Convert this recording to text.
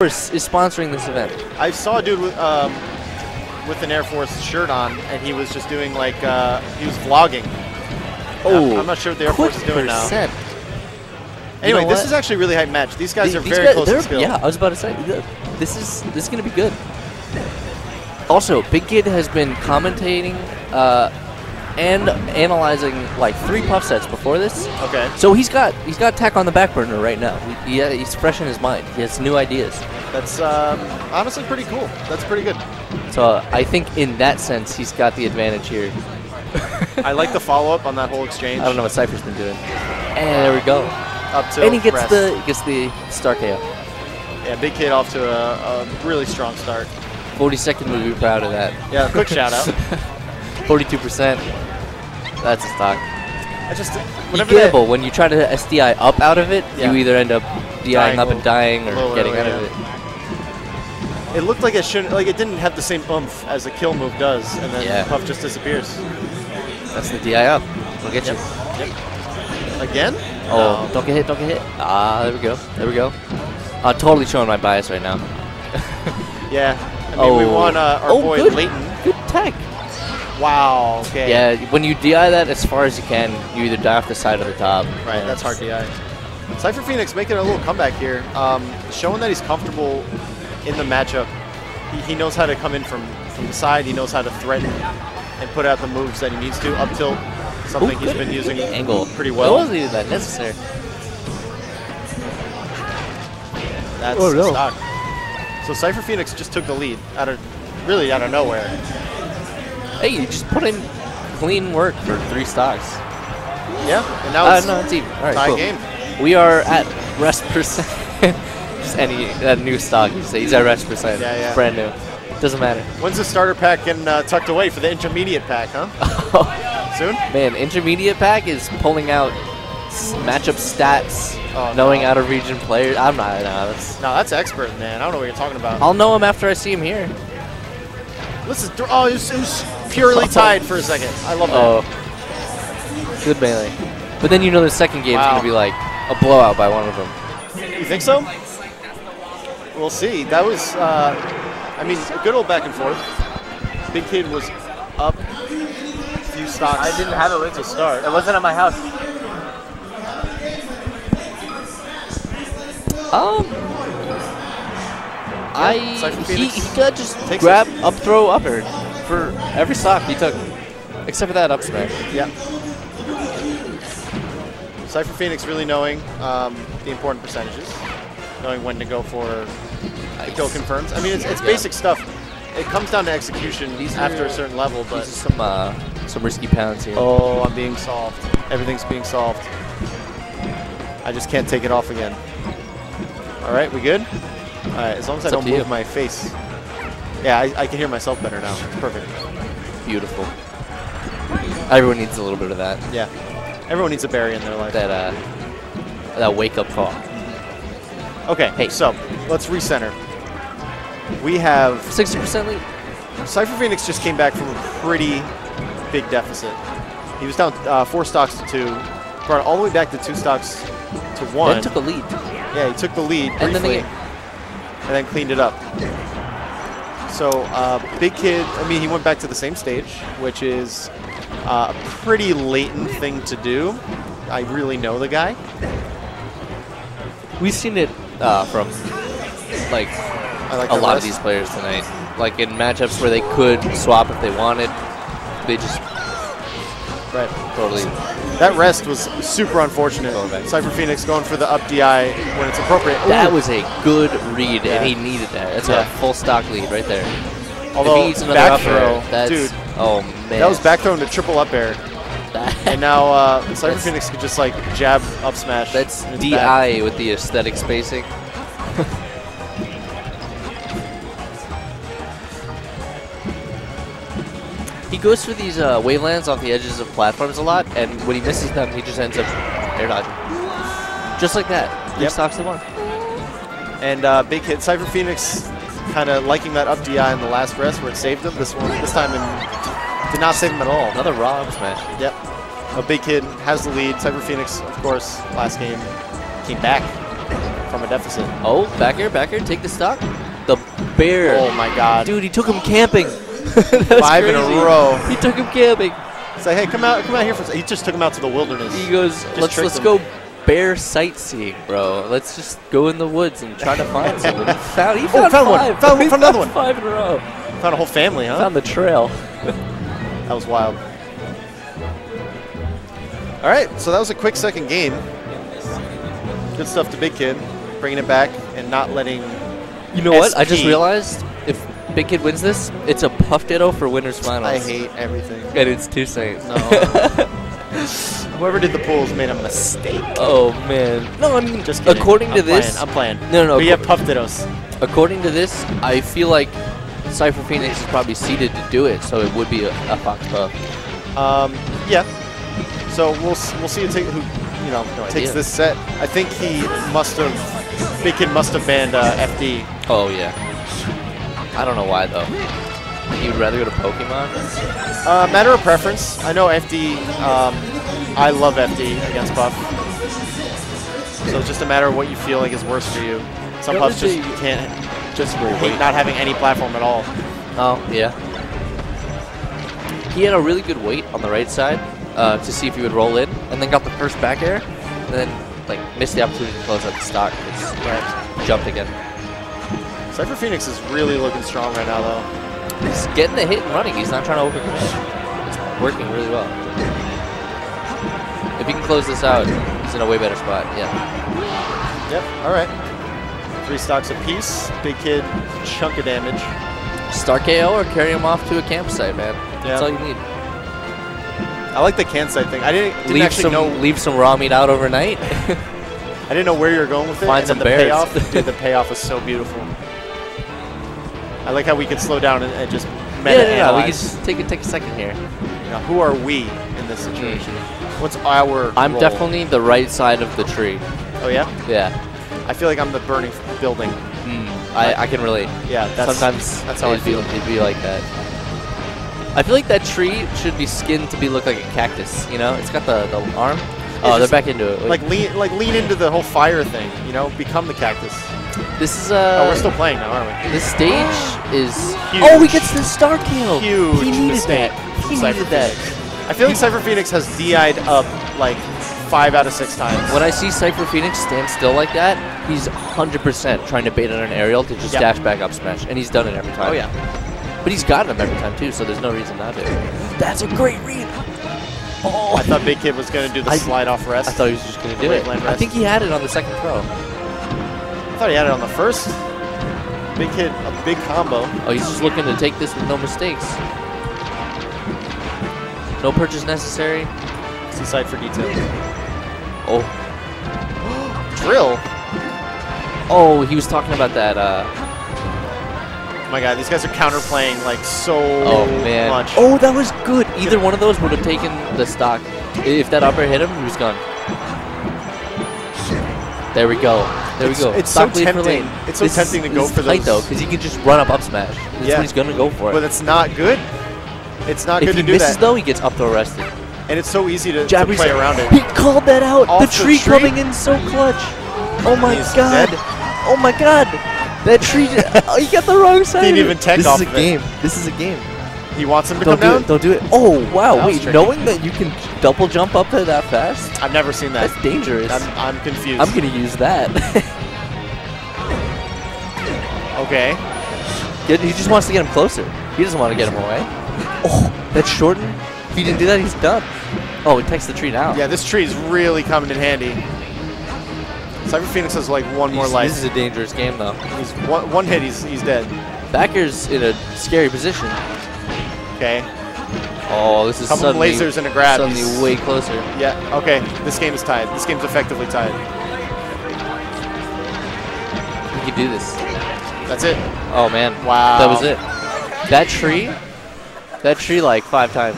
Force is sponsoring this event. I saw a dude with, um, with an Air Force shirt on, and he was just doing like uh, he was vlogging. Oh, I'm not sure what the Air Force is doing now. percent. Anyway, know this is actually a really hype match. These guys These- are very guys- close to skill. Yeah, I was about to say this is this is gonna be good. Also, Big Kid has been commentating uh, and analyzing like three puff sets before this. Okay. So he's got he's got tech on the back burner right now. He, he, he's fresh in his mind. He has new ideas. That's um, honestly pretty cool. That's pretty good. So uh, I think in that sense he's got the advantage here. I like the follow up on that whole exchange. I don't know what Sypher's been doing. And there we go. Up to and he gets rest. the gets the star KO. yeah big kid off to a, a really strong start. 40 second would be proud of that. Yeah, quick shout out. 42%. That's a stock. I just whenever gamble when you try to SDI up out of it. Yeah. You either end up DIing Dying up and dying or getting early, out of yeah. it. It looked like it shouldn't, like it didn't have the same oomph as a kill move does, and then Yeah. Puff just disappears. That's the DI up. Look at Yep. you. Yep. Again? Oh, No. don't get hit, don't get hit. Ah, there we go. There we go. I'm totally showing my bias right now. Yeah. I mean, we Oh. won uh, our Oh, boy good. Leighton. Good tech. Wow. Okay. Yeah, when you DI that as far as you can, you either die off the side or the top. Right. That's hard DI. Sypher Phoenix making a little comeback here, um, showing that he's comfortable in the matchup. He, he knows how to come in from from the side. He knows how to threaten and put out the moves that he needs to. Up tilt, something Ooh, he's good been using angle pretty It well. wasn't even that necessary. That's Oh, no. stock. So Sypher Phoenix just took the lead out of really out of nowhere. Hey, you just put in clean work for three stocks. Yeah, and now Uh, it's no, it's even. All right, tie cool. game. We are at rest percent. just any new stock. You say he's at rest percent. Yeah, yeah. Brand new. Doesn't matter. When's the starter pack getting uh, tucked away for the intermediate pack, huh? Soon? Man, intermediate pack is pulling out s- matchup stats, Oh, knowing no. out of region players. I'm not. No, that's. No, that's expert, man. I don't know what you're talking about. I'll know him after I see him here. This is oh, it was, it was purely tied for a second. I love that. Oh, good melee. But then you know the second game's Wow. gonna be like a blowout by one of them. You think so? We'll see. That was, uh, I mean, a good old back and forth. Big Kid was up a few stocks. I didn't have it with to start. It wasn't at my house. Um, I he, Phoenix he got just takes grab up throw up air for every stock he took, except for that up smash. Yeah. Sypher Phoenix really knowing um, the important percentages, knowing when to go for the kill confirms. I mean, it's, it's Yeah. basic stuff. It comes down to execution These after are- a certain level, but These are some uh, some risky pounds here. oh, I'm being solved. Everything's being solved. I just can't take it off again. All right, we good? All right, as long as I It's up don't move you. my face. Yeah, I, I can hear myself better now. It's perfect. Beautiful. Everyone needs a little bit of that. Yeah. Everyone needs a Barry in their life. That uh, that wake up call. Okay, Hey. so let's recenter. We have Sixty percent lead. Sypher Phoenix just came back from a pretty big deficit. He was down uh, four stocks to two, brought it all the way back to two stocks to one. Then took a lead. yeah, he took the lead And then briefly, and then cleaned it up. So uh, Big Kid, I mean, he went back to the same stage, which is uh, a pretty latent thing to do. I really know the guy. We've seen it uh, from like I like a lot of these players tonight. Like in matchups where they could swap if they wanted, they just Right. totally. That rest was super unfortunate. Sypher Phoenix going for the up DI when it's appropriate. That was a good read, Yeah. and he needed that. That's Yeah. a full stock lead right there. Although if back air, throw, that's, dude, oh man, that was back throw into triple up air, and now uh, Sypher Phoenix could just like jab up smash. that's its back. DI with the aesthetic spacing. Goes for these uh, wavelands off the edges of platforms a lot, and when he misses them, he just ends up air dodging. Just like that. He Yep. stocks to one. And uh, big hit. Sypher Phoenix kind of liking that up DI in the last rest where it saved him. This one, this time, did not save him at all. Another raw smash. Yep. A big kid has the lead. Sypher Phoenix, of course, last game came back from a deficit. Oh, back air, back air, take the stock. The bear. Oh my God! Dude, he took him camping. Five in a row. He took him camping. Say, hey, come out, come out here for. He just took him out to the wilderness. He goes, let's let's him. go bear sightseeing, bro. Let's just go in the woods and try to find something. He found, he found, Oh, found one. Found- He found another one. Five in a row. Found a whole family, huh? Found the trail. That was wild. All right, so that was a quick second game. Good stuff to Big Kid, bringing it back and not letting. You know what? I just realized Big Kid wins this, it's a Puff Ditto for winners finals. I hate everything. And it's two Saints. No. Whoever did the pools made a mistake. oh man. No, I mean, Just kidding. according to I'm this, playing. I'm playing. No, no, you have Puff Dittos. according to this, I feel like Sypher Phoenix is probably seated to do it, so it would be a, a Fox Puff. Um, yeah. So we'll we'll see who, take, who you know No takes idea. this set. I think he must have. Big Kid must have banned uh, FD. Oh yeah. I don't know why though. You'd rather go to Pokemon? Uh, matter of preference. I know FD. Um, I love FD against Puff. So it's just a matter of what you feel like is worse for you. Some Go Puffs just the- can't just hate wait. not having any platform at all. Oh yeah. He had a really good weight on the right side uh, to see if he would roll in, and then got the first back air, and then like missed the opportunity to close out the stock. It's Right. jumped again. Sypher Phoenix is really looking strong right now, though. He's getting the hit and running. He's not trying to overcommit. It's working really well. If he can close this out, he's in a way better spot. Yeah. Yep. All right. Three stocks apiece. Big Kid, chunk of damage. Start KO or carry him off to a campsite, man. That's all you need. I like the Kansai thing. I didn't, didn't leave actually some know. leave some raw meat out overnight. I didn't know where you were going with it. Find some the bears. payoff, dude, the payoff was so beautiful. I like how we can slow down and, and just yeah, meta yeah, yeah. We can just take a take a second here. Know, who are we in this situation? Hmm. What's our? I'm role? definitely the right side of the tree. Oh yeah. Yeah. I feel like I'm the burning building. Hmm, I, I can relate. Yeah. That's, Sometimes that's how I it'd be, feel. it'd be like that. I feel like that tree should be skinned to be look like a cactus. You know, it's got the, the arm. Oh, they're back into it. Like lean, like lean into the whole fire thing. You know, become the cactus. This is uh. oh, we're still playing now, aren't we? This stage is. Huge. Oh, he gets the star kill. Huge He needed that. He needed that. I feel like Sypher Phoenix has DI'd up like five out of six times. When I see Sypher Phoenix stand still like that, he's 100% trying to bait on an aerial to just Yeah. dash back up smash, and he's done it every time. oh yeah. But he's gotten them every time too, so there's no reason not to. That's a great read. Oh, I thought Big Kid was gonna do the I- slide off rest. I thought he was just gonna do Wait, it. I think he had it on the second throw. I thought he had it on the first. Big hit, a big combo. Oh, he's just looking to take this with no mistakes. No purchase necessary. See side for details. Oh, Drill. oh, he was talking about that. Uh, Oh my god, these guys are counterplaying like so oh man. much. Oh, that was good. Either one of those would have taken the stock. If that upper hit him, he was gone. There we go. There It's- we go. it's so Stock for tempting. It's so This tempting to go this for is tight those- though, because he can just run up up smash. That's Yeah. what he's gonna go for. but it's not good. It's not if good to do misses that. though, he gets up throw arrested. and it's so easy to, to Jab play reset. around it. He called that out. Off the the tree tree? coming in so clutch. Oh my He's god. dead. Oh my god. That tree. oh, he got the wrong side. Didn't even tech this off is of a it. game. This is a game. He wants him to Don't come do down. it. Don't do it. Oh wow. That Wait, knowing that you can double jump up there that fast, I've never seen that. that's dangerous. I'm, I'm confused. I'm gonna use that. okay. He just wants to get him closer. He doesn't want to get him away. Oh, that's shortened. If he didn't do that, he's done. Oh, he takes the tree now. Yeah, this tree is really coming in handy. Sypher Phoenix has like one more life. This is a dangerous game though. He's one, one hit, he's he's dead. Backer's in a scary position. Okay. Oh, this is Couple suddenly, lasers and a grab. suddenly He's- way closer. Yeah. Okay. This game is tied. This game's effectively tied. He can do this. That's it. Oh man. Wow. That was it. That tree, that tree like five times.